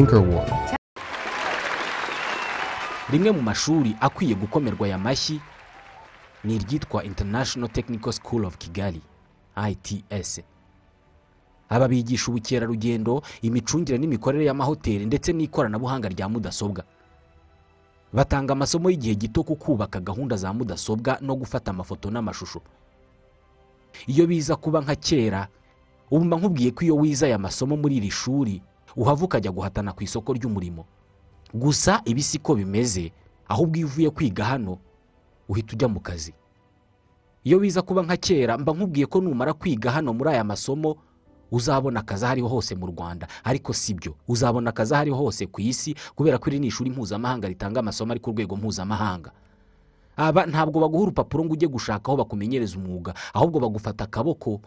Tinkerward. rimwe mu mashuri akwiye gukomerwa aya mashyi ni iryitwa international technical school of kigali its aba bigisha ubukerarugendo imicungire n'imikorere y'amahoteli ndetse n'ikoranabuhanga rya mudasobwa. Batanga amasomo y'igihe gito ku kubaka gahunda za mudasobwa no gufata amafoto n'amashusho. Iyo biza kuba nka kera ubu mba nkubwiye ko iyo wize aya masomo muri iri shuri uhava ukajya guhatana ku isoko ry'umurimo. Gusa ibi si ko bimeze ahubwo iyo uvuye kwiga hano uhita ujya mu kazi. Iyo biza kuba nka kera mba nkubwiye ko numara kwiga hano muri aya masomo uzabona akazi aho ariho hose mu rwanda. Ariko si byo uzabona akazi aho ariho hose ku isi kubera ko iri ni ishuri mpuzamahanga ritanga amasomo ari ku rwego mpuzamahanga. Aba ntabwo baguha urupapuro ngo ujye gushaka aho bakumenyereza umwuga ahubwo bagufata akaboko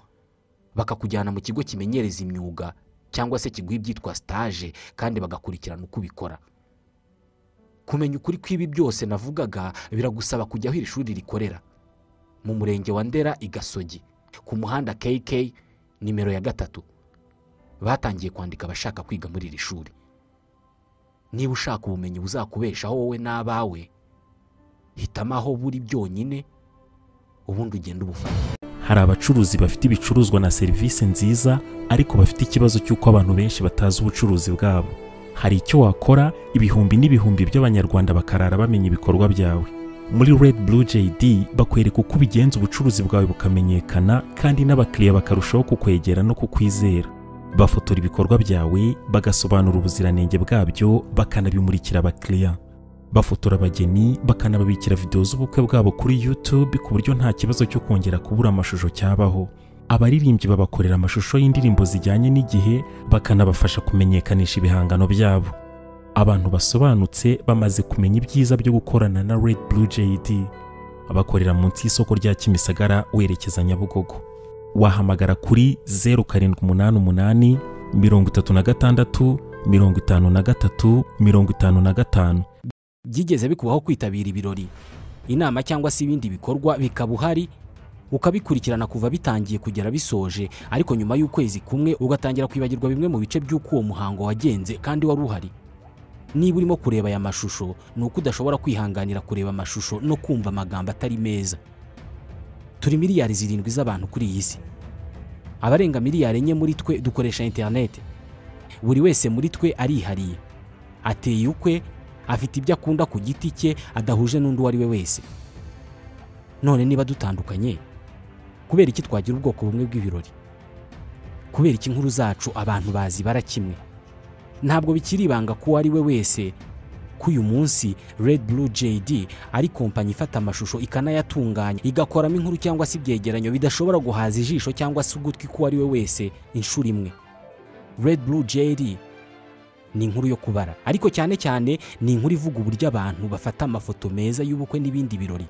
bakakujyana mu kigo kimenyereza imyuga. Cyangwa se kiguha ibyitwa sitaje kandi bagakurikirana uko ubikora. Kumenya ukuri kw'ibi byose navugaga biragusaba kujya aho iri shuri rikorera. Mu murenge wa ndera i gasogi. Ku muhanda kk nimero ya gatatu. Batangiye kwandika abashaka kwiga muri iri shuri. Niba ushaka ubumenyi buzakubeshaho wowe n'abawe hitamo aho buri byonyine ubundi ugenda ubufata hari abacuruzi bafite ibicuruzwa na serivisi nziza ariko bafite ikibazo cy'uko abantu benshi batazi ubucuruzi bwabo. Hari icyo wakora ibihumbi n'ibihumbi by'abanyarwanda bakarara bamenya ibikorwa byawe. Muri red blue jd bakwereka uko ubigenza ubucuruzi bwawe bukamenyekana kandi n'abakiriya bakarushaho kukwegera no kukwizera. Bafotora ibikorwa byawe bagasobanura ubuziranenge bwabyo bakanabimurikira abakiriya. Bafotora abageni bakanababikira videwo z'ubukwe bwabo kuri YouTube ku buryo nta kibazo cyo kongera kubura amashusho cyabaho. Abaririmbyi babakorera amashusho y'indirimbo zijyanye n'igihe bakanabafasha kumenyekanisha ibihangano byabo. Abantu basobanutse bamaze kumenya ibyiza byo gukorana na Red Blue JD bakorera munsi y'isoko rya Kimisagara werekeza Nyabugogo. Wahamagara kuri zeru karindwi umunani umunani mirongo itatu na gatandatu mirongo itanu na gatatu mirongo itanu na gatanu. Byigeze bikubaho kwitabira ibirori. Inama cyangwa se ibindi bikorwa bikaba uhari ukabikurikirana kuva bitangiye kugera bisoje. Ariko nyuma y'ukwezi kumwe ugatangira kwibagirwa bimwe mu bice by'uko uwo muhango wagenze kandi wari uhari. Niba urimo kureba aya mashusho ni uko udashobora kwihanganira kureba amashusho no kumva amagambo atari meza. Turi miliyari zirindwi z'abantu kuri iyi si. Abarenga miliyari enye muri twe dukoresha interineti buri wese muri twe arihariye. Ateye ukwe afite ibyo akunda ku giti cye adahuje n'undi uwo ari we wese. None niba dutandukanye kubera iki twagira ubwoko bumwe bw'ibirori? Kubera iki inkuru zacu abantu bazibara kimwe? Ntabwo bikiri ibanga ko uwo ari we wese ko uyu munsi red blue jd ari kompanyi ifata amashusho ikanayatunganya igakoramo inkuru cyangwa se ibyegeranyo bidashobora guhaza ijisho cyangwa se ugutwi k'uwo ari we wese inshuro imwe. Red blue jd ni inkuru yo kubara. Ariko cyane cyane ni inkuru ivuga uburyo abantu bafata amafoto meza y'ubukwe n'ibindi birori.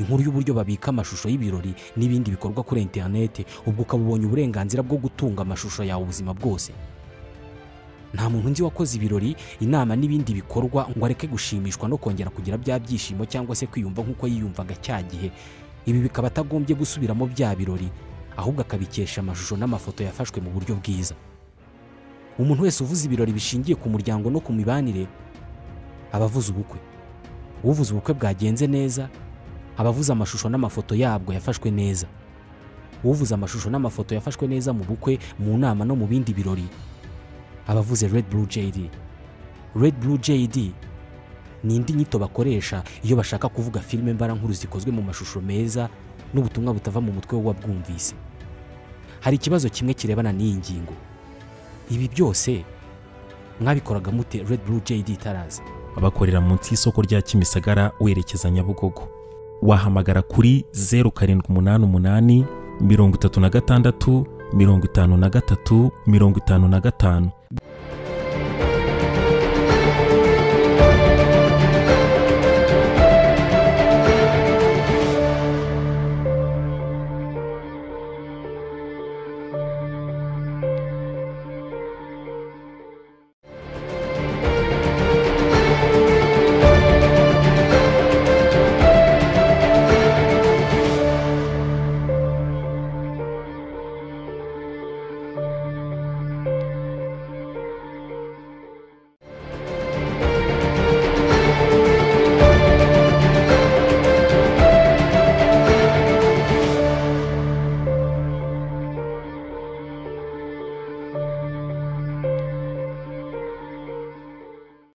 Inkuru y'uburyo babika amashusho y'ibirori n'ibindi bikorwa kuri interineti ubwo ukaba ubonye uburenganzira bwo gutunga amashusho yawe ubuzima bwose. Nta muntu nzi wakoze ibirori inama n'ibindi bikorwa ngo areke gushimishwa no kongera kugira bya byishimo cyangwa se kwiyumva nk'uko yiyumvaga cya gihe. Ibi bikaba atagombye gusubiramo bya birori ahubwo akabikesha amashusho n'amafoto yafashwe mu buryo bwiza. Umuntu wese uvuze ibirori bishingiye ku muryango no ku mibanire aba avuze ubukwe. Uvuze ubukwe bwagenze neza aba avuze amashusho n'amafoto yabwo yafashwe neza. Uvuze amashusho n'amafoto yafashwe neza mu bukwe mu nama no mu bindi birori aba avuze red blue jd red blue jd ni indi nyito bakoresha iyo bashaka kuvuga filime mbarankuru zikozwe mu mashusho meza n'ubutumwa butava mu mutwe w'uwabwumvise hari ikibazo kimwe kirebana n'iyi ngingo. Ibi byose mwabikoraga mute red blue jd itaraza. Bakorera munsi y'isoko rya Kimisagara werekeza Nyabugogo. Wahamagara kuri zeru karindwi umunani umunani mirongo itatu na gatandatu mirongo itanu na gatatu mirongo itanu na gatanu.